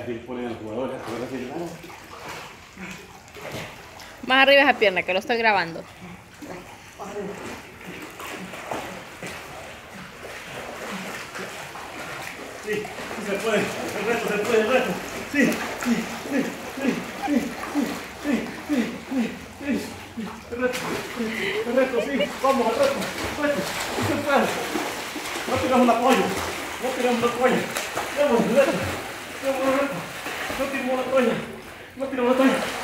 aquí ponen a los jugadores. a ver si- Más arriba esa pierna, que lo estoy grabando. Sí, sí se puede. El reto, se puede, el reto. Sí, sí, sí, sí, sí, sí, sí, sí, sí, sí, sí. El reto, el reto, sí. Vamos, el reto, el reto. Sí se puede. No tiramos la toalla. No tiramos la toalla. Vamos, el reto. もらったのに待ってもらったのに